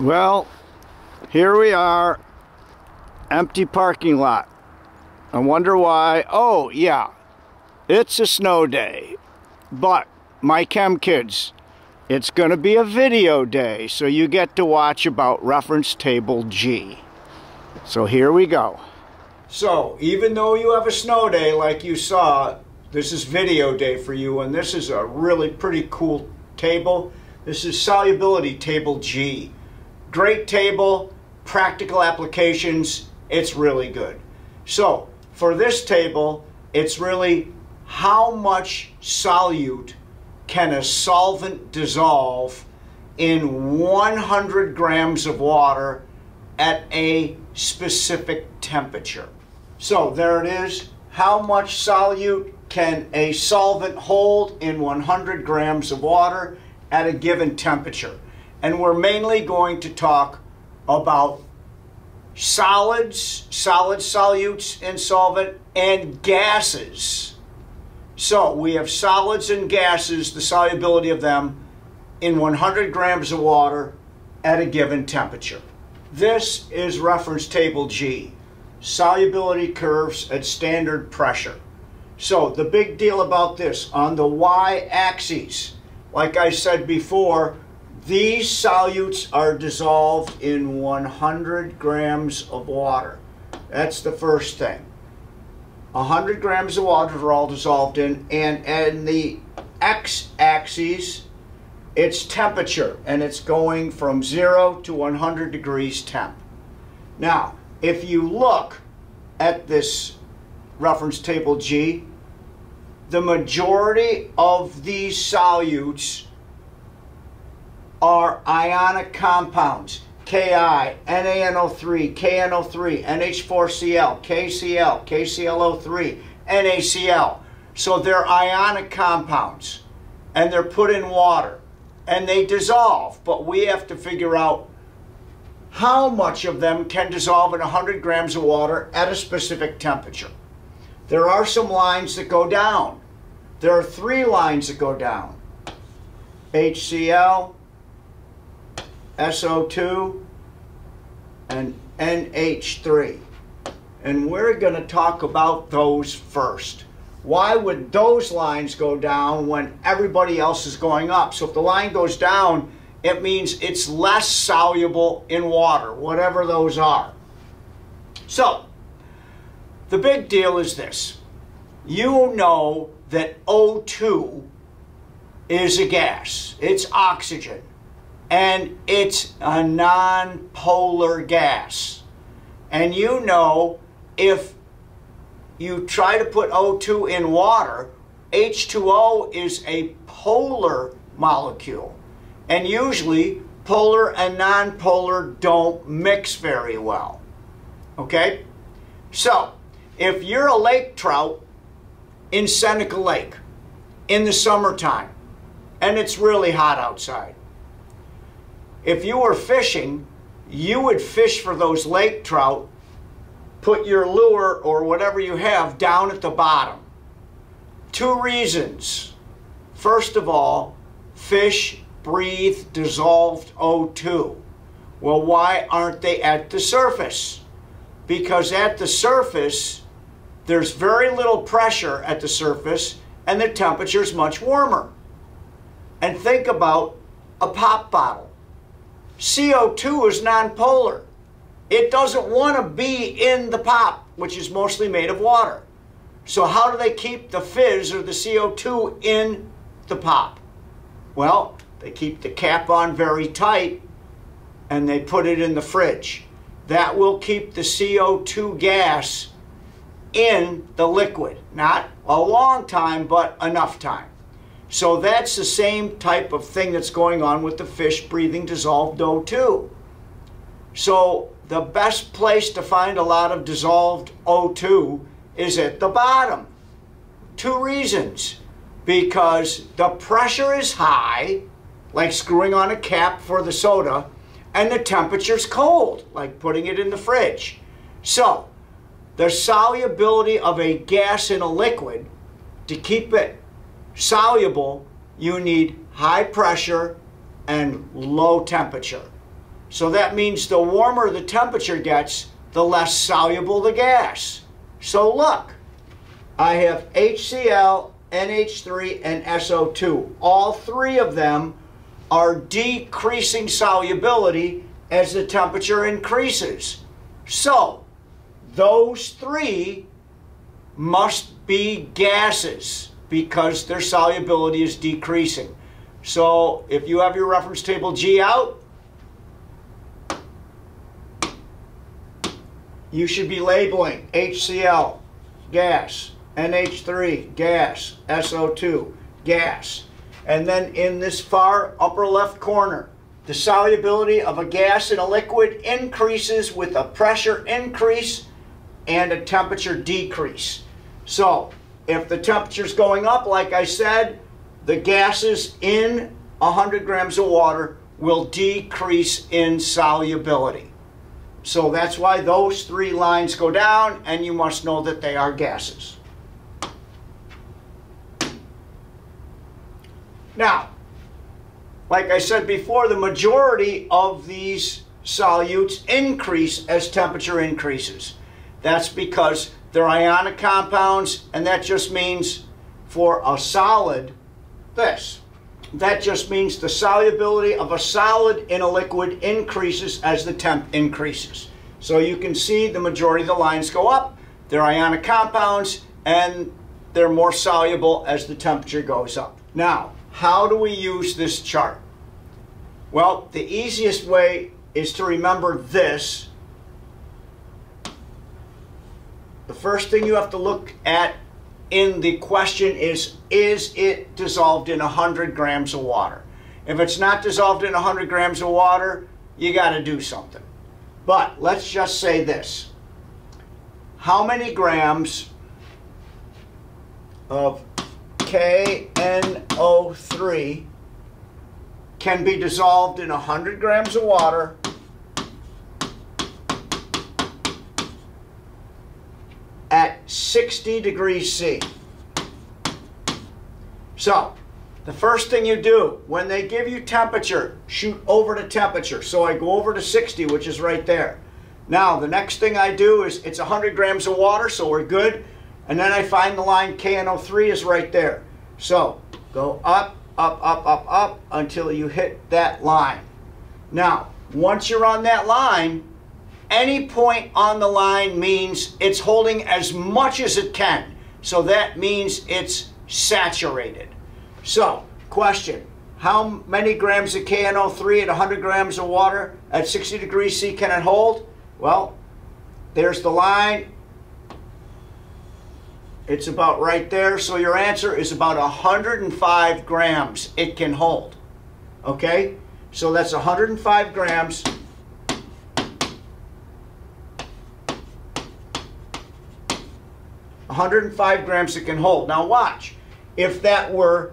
Well, here we are, empty parking lot. I wonder why. Oh, yeah, it's a snow day. But, my chem kids, it's going to be a video day, so you get to watch about reference table G. So here we go. So, even though you have a snow day like you saw, this is video day for you, and this is a really pretty cool table. This is solubility table G. Great table, practical applications, it's really good. So, for this table, it's really how much solute can a solvent dissolve in 100 grams of water at a specific temperature. So there it is. How much solute can a solvent hold in 100 grams of water at a given temperature? And we're mainly going to talk about solids, solid solutes in solvent, and gases. So we have solids and gases, the solubility of them in 100 grams of water at a given temperature. This is reference table G, solubility curves at standard pressure. So the big deal about this, on the y-axis, like I said before, these solutes are dissolved in 100 grams of water. That's the first thing. 100 grams of water are all dissolved in, and and the x-axis, it's temperature, and it's going from 0 to 100 degrees temp. Now, if you look at this reference table G, the majority of these solutes are ionic compounds. KI, NaNO3, KNO3, NH4Cl, KCl, KClO3, NaCl. So they're ionic compounds and they're put in water and they dissolve, but we have to figure out how much of them can dissolve in 100 grams of water at a specific temperature. There are some lines that go down. There are three lines that go down. HCl, SO2, and NH3. And we're going to talk about those first. Why would those lines go down when everybody else is going up? So if the line goes down, it means it's less soluble in water, whatever those are. So, the big deal is this. You know that O2 is a gas. It's oxygen and it's a non-polar gas. And you know if you try to put O2 in water, H2O is a polar molecule. And usually polar and non-polar don't mix very well. Okay? So, if you're a lake trout in Seneca Lake in the summertime and it's really hot outside, if you were fishing, you would fish for those lake trout, put your lure or whatever you have down at the bottom. Two reasons. First of all, fish breathe dissolved O2. Well, why aren't they at the surface? Because at the surface, there's very little pressure at the surface and the temperature is much warmer. And think about a pop bottle. CO2 is nonpolar. It doesn't want to be in the pop, which is mostly made of water. So how do they keep the fizz or the CO2 in the pop? Well, they keep the cap on very tight and they put it in the fridge. That will keep the CO2 gas in the liquid. Not a long time, but enough time. So that's the same type of thing that's going on with the fish breathing dissolved O2. So the best place to find a lot of dissolved O2 is at the bottom. Two reasons. Because the pressure is high, like screwing on a cap for the soda, and the temperature's cold, like putting it in the fridge. So, the solubility of a gas in a liquid, to keep it soluble, you need high pressure and low temperature. So that means the warmer the temperature gets, the less soluble the gas. So look, I have HCl, NH3, and SO2. All three of them are decreasing solubility as the temperature increases. So, those three must be gases because their solubility is decreasing. So, if you have your reference table G out, you should be labeling HCl, gas, NH3, gas, SO2, gas. And then in this far upper left corner, the solubility of a gas in a liquid increases with a pressure increase and a temperature decrease. So if the temperature is going up, like I said, the gases in 100 grams of water will decrease in solubility. So that's why those three lines go down and you must know that they are gases. Now, like I said before, the majority of these solutes increase as temperature increases. That's because they're ionic compounds, and that just means for a solid, this. That just means the solubility of a solid in a liquid increases as the temp increases. So you can see the majority of the lines go up. They're ionic compounds, and they're more soluble as the temperature goes up. Now, how do we use this chart? Well, the easiest way is to remember this. The first thing you have to look at in the question is, is it dissolved in 100 grams of water? If it's not dissolved in 100 grams of water, you got to do something. But let's just say this. How many grams of KNO3 can be dissolved in 100 grams of water at 60 degrees C. So, the first thing you do when they give you temperature, shoot over to temperature. So I go over to 60, which is right there. Now, the next thing I do is it's 100 grams of water, so we're good. And then I find the line KNO3 is right there. So go up, up, up, up, up until you hit that line. Now, once you're on that line, any point on the line means it's holding as much as it can. So that means it's saturated. So, question, how many grams of KNO3 at 100 grams of water at 60 degrees C can it hold? Well, there's the line, it's about right there. So your answer is about 105 grams it can hold. Okay? So that's 105 grams. One hundred and five grams it can hold. Now watch. If that were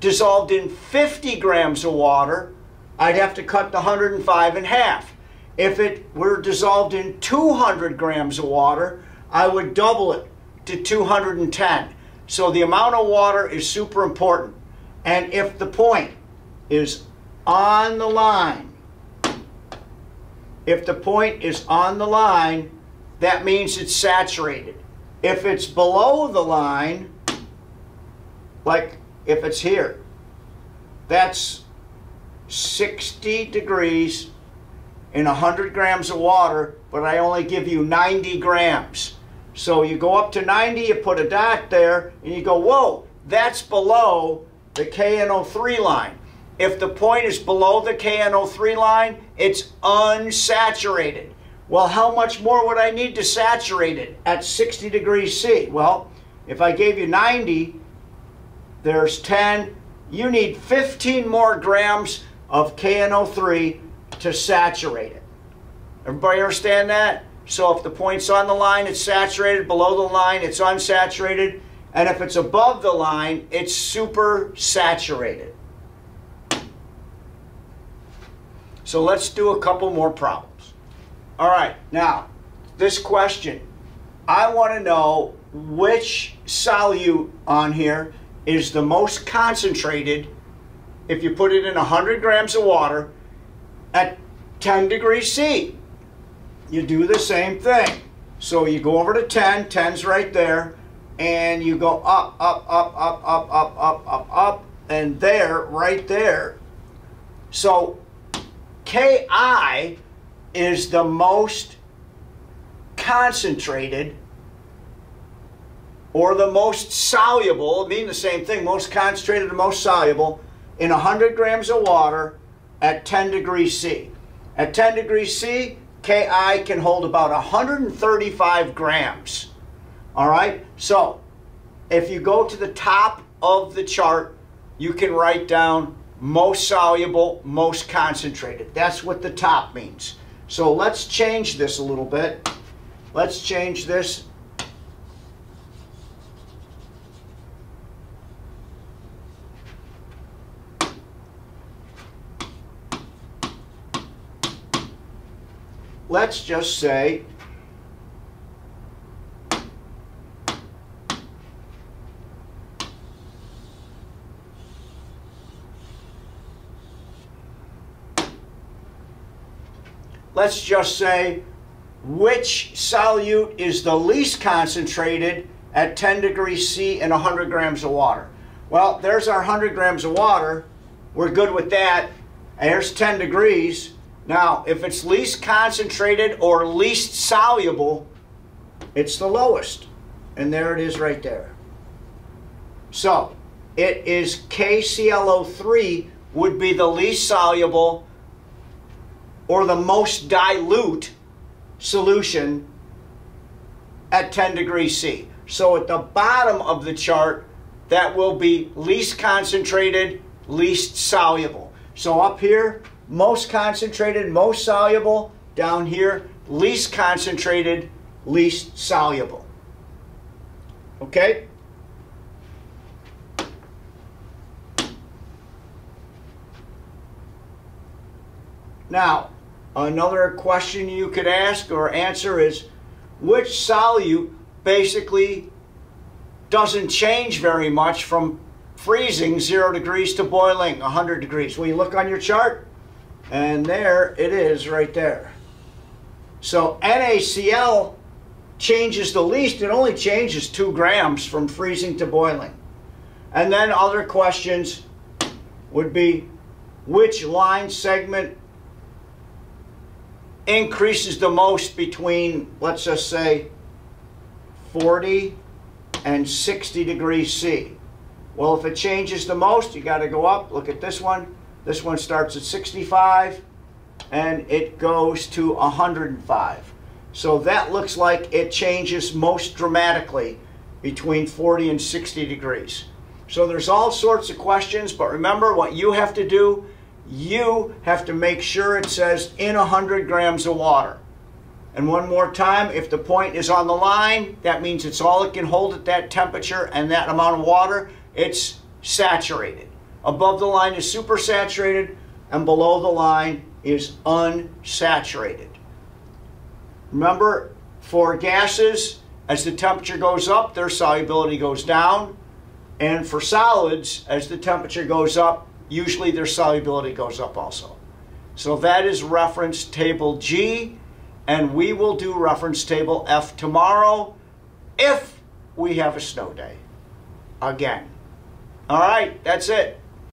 dissolved in 50 grams of water, I'd have to cut the 105 in half. If it were dissolved in 200 grams of water, I would double it to 210. So the amount of water is super important. And if the point is on the line, if the point is on the line, that means it's saturated. If it's below the line, like if it's here, that's 60 degrees in 100 grams of water, but I only give you 90 grams. So you go up to 90, you put a dot there, and you go, whoa, that's below the KNO3 line. If the point is below the KNO3 line, it's unsaturated. Well, how much more would I need to saturate it at 60 degrees C? Well, if I gave you 90, there's 10. You need 15 more grams of KNO3 to saturate it. Everybody understand that? So if the point's on the line, it's saturated. Below the line, it's unsaturated. And if it's above the line, it's super saturated. So let's do a couple more problems. All right, now, this question. I want to know which solute on here is the most concentrated if you put it in 100 grams of water at 10 degrees C. You do the same thing. So you go over to 10, 10's right there, and you go up, up, up, up, up, up, up, up, up, and there, right there. So KI is the most concentrated or the most soluble, mean the same thing, most concentrated and most soluble in 100 grams of water at 10 degrees C. At 10 degrees C, KI can hold about 135 grams. All right, so if you go to the top of the chart, you can write down most soluble, most concentrated. That's what the top means. So let's change this a little bit. Let's change this let's just say let's just say which solute is the least concentrated at 10 degrees C in 100 grams of water. Well, there's our 100 grams of water. We're good with that. And here's 10 degrees. Now, if it's least concentrated or least soluble, it's the lowest. And there it is right there. So, it is KClO3 would be the least soluble or the most dilute solution at 10 degrees C. So at the bottom of the chart, that will be least concentrated, least soluble. So up here, most concentrated, most soluble. Down here, least concentrated, least soluble. Okay? Now, another question you could ask or answer is, which solute basically doesn't change very much from freezing 0 degrees to boiling 100 degrees? Well, you look on your chart, and there it is right there. So NaCl changes the least. It only changes 2 grams from freezing to boiling. And then other questions would be which line segment increases the most between, let's just say, 40 and 60 degrees C. Well, if it changes the most, you got to go up. Look at this one. This one starts at 65 and it goes to 105. So that looks like it changes most dramatically between 40 and 60 degrees. So there's all sorts of questions, but remember what you have to do, you have to make sure it says in 100 grams of water. And one more time, if the point is on the line, that means it's all it can hold at that temperature and that amount of water, it's saturated. Above the line is supersaturated, and below the line is unsaturated. Remember, for gases, as the temperature goes up, their solubility goes down. And for solids, as the temperature goes up, usually their solubility goes up also. So that is reference table G, and we will do reference table F tomorrow if we have a snow day. Again. All right, that's it.